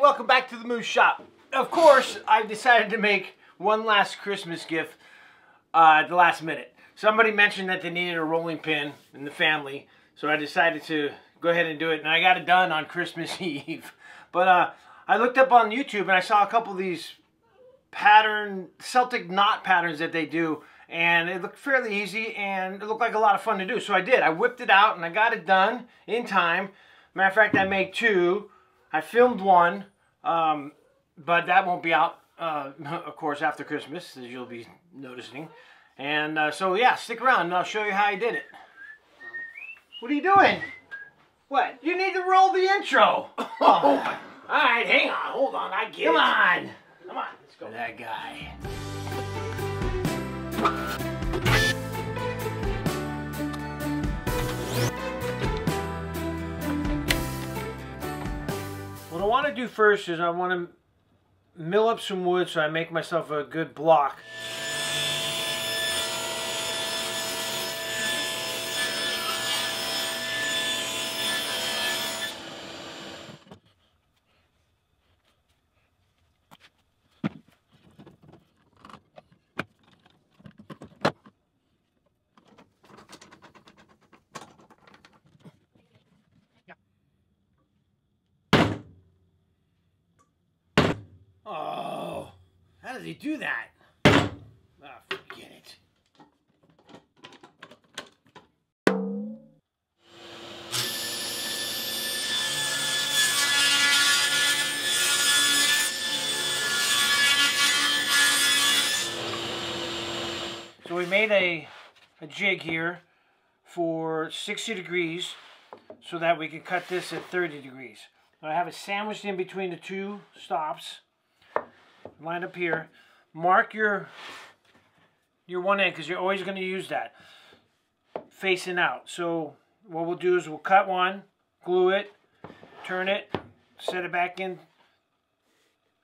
Welcome back to the Muz Shop. Of course, I've decided to make one last Christmas gift uh, at the last minute. Somebody mentioned that they needed a rolling pin in the family, so I decided to go ahead and do it, and I got it done on Christmas Eve. But uh, I looked up on YouTube and I saw a couple of these pattern, Celtic knot patterns that they do, and it looked fairly easy and it looked like a lot of fun to do. So I did. I whipped it out and I got it done in time. Matter of fact, I made two. I filmed one, um, but that won't be out, uh, of course, after Christmas, as you'll be noticing. And uh, so, yeah, stick around and I'll show you how I did it. What are you doing? What? You need to roll the intro. Oh, all right, hang on. Hold on. I get Come it. on. Come on. Let's go. That guy. Want to do first is I want to mill up some wood so I make myself a good block. Oh, how does he do that? Oh, forget it. So we made a, a jig here for 60 degrees so that we can cut this at 30 degrees. I have it sandwiched in between the two stops line up here. Mark your your one end because you're always going to use that facing out. So what we'll do is we'll cut one, glue it, turn it, set it back in,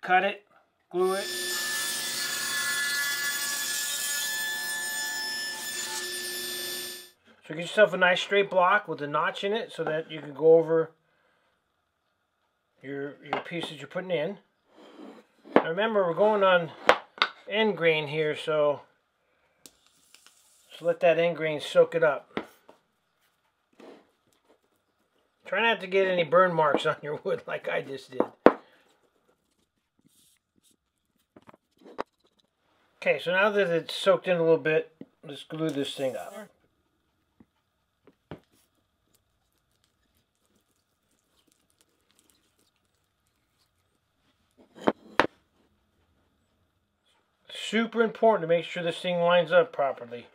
cut it, glue it. So get yourself a nice straight block with a notch in it so that you can go over your, your pieces you're putting in. Remember, we're going on end grain here, so just let that end grain soak it up. Try not to get any burn marks on your wood like I just did. Okay, so now that it's soaked in a little bit, let's glue this thing up. Super important to make sure this thing lines up properly.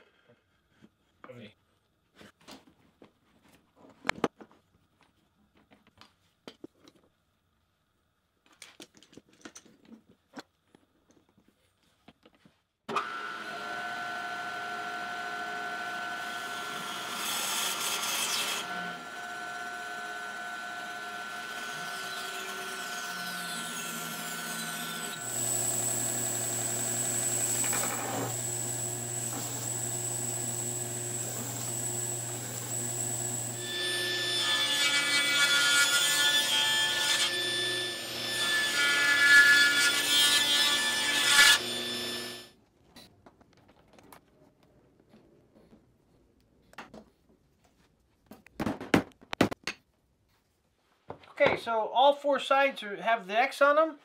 Okay, so all four sides are, have the X on them.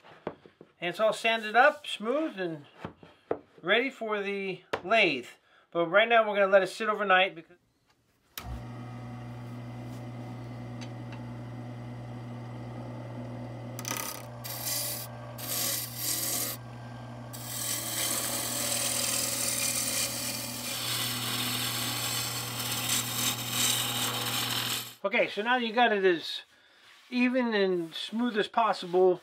And it's all sanded up, smooth, and ready for the lathe. But right now we're going to let it sit overnight because Okay, so now you got it as even and smooth as possible.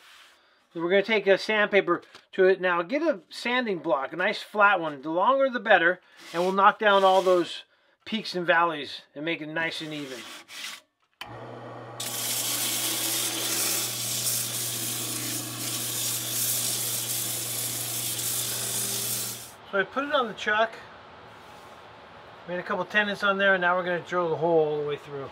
We're going to take a sandpaper to it. Now get a sanding block, a nice flat one. The longer the better. And we'll knock down all those peaks and valleys and make it nice and even. So I put it on the chuck. Made a couple tendons on there and now we're going to drill the hole all the way through.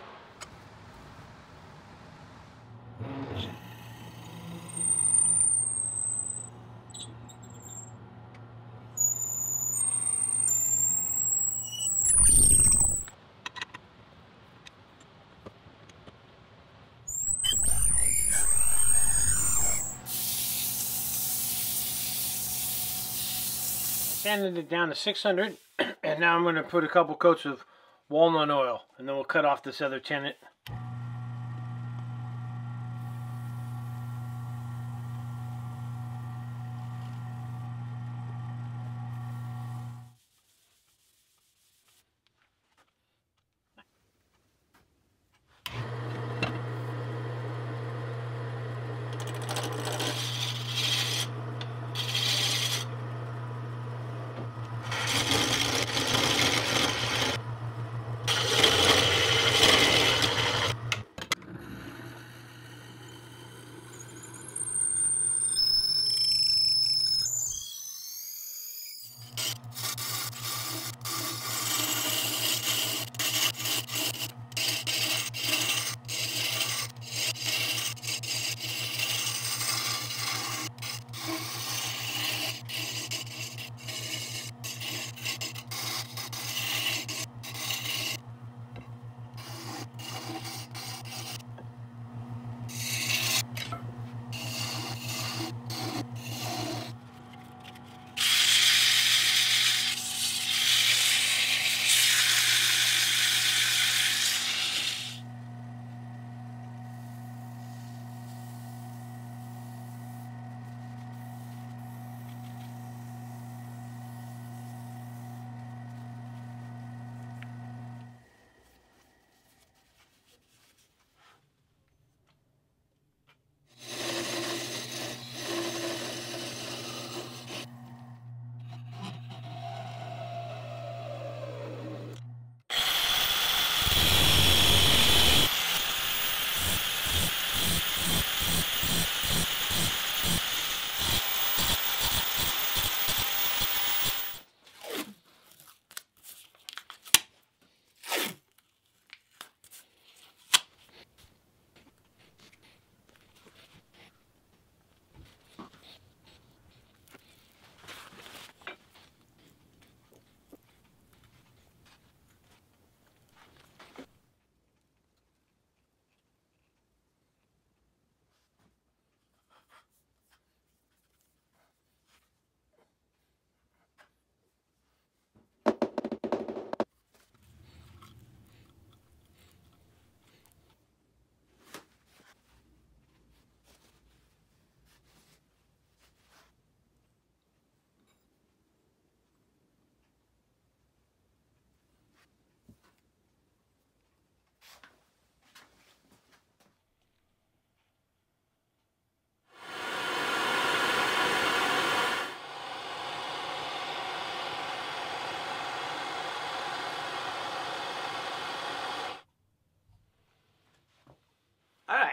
Sanded it down to 600 and now I'm going to put a couple coats of walnut oil and then we'll cut off this other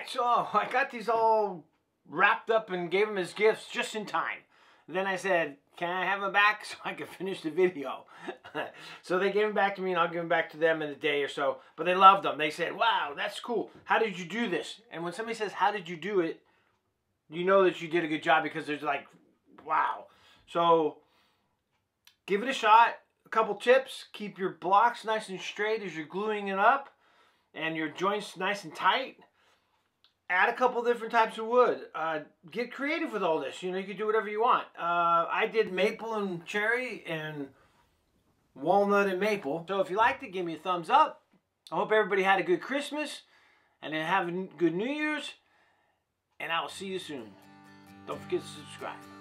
so oh, I got these all wrapped up and gave him his gifts just in time. Then I said, can I have them back so I can finish the video? so they gave them back to me and I'll give them back to them in a day or so. But they loved them. They said, wow, that's cool. How did you do this? And when somebody says, how did you do it? You know that you did a good job because there's like, wow. So give it a shot. A couple tips. Keep your blocks nice and straight as you're gluing it up. And your joints nice and tight add a couple different types of wood. Uh, get creative with all this. You know, you can do whatever you want. Uh, I did maple and cherry and walnut and maple. So if you liked it, give me a thumbs up. I hope everybody had a good Christmas and then have a good New Year's. And I will see you soon. Don't forget to subscribe.